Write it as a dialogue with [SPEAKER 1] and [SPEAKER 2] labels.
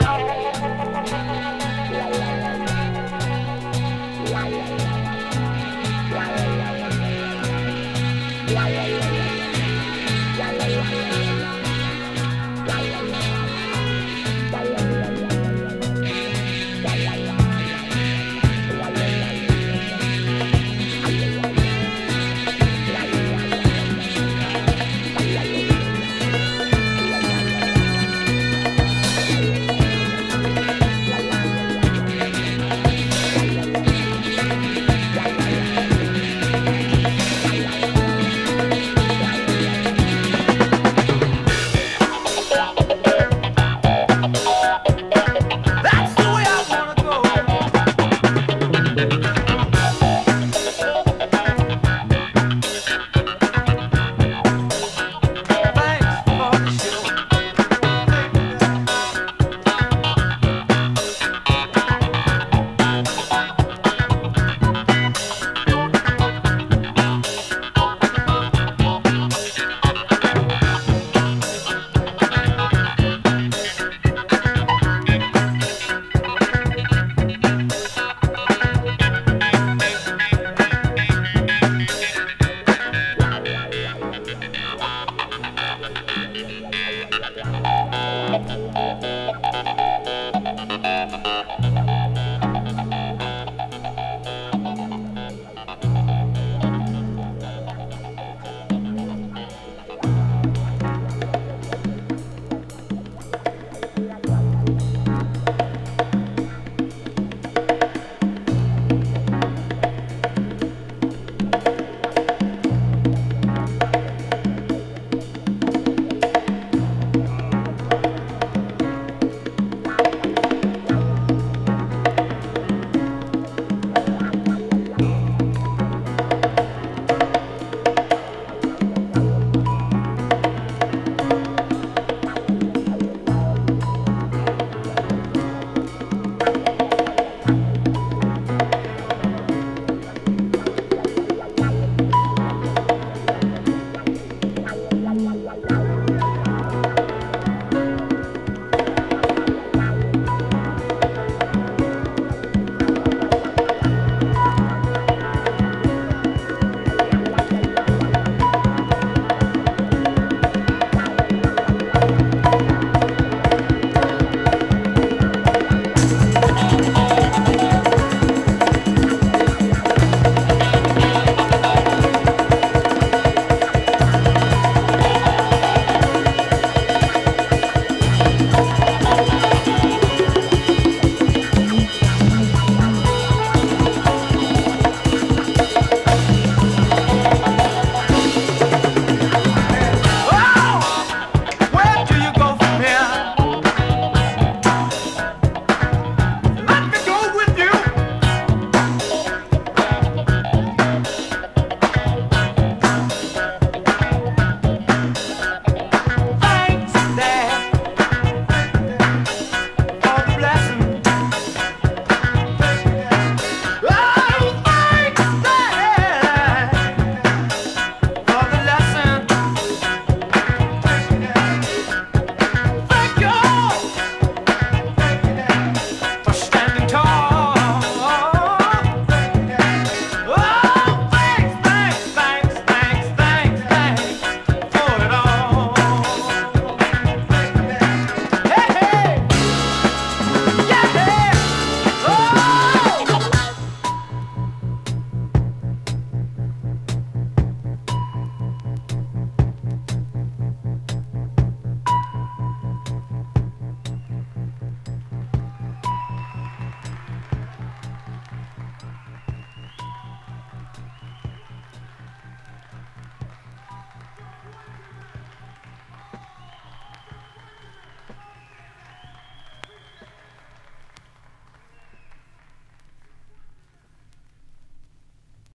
[SPEAKER 1] Yeah, yeah, yeah.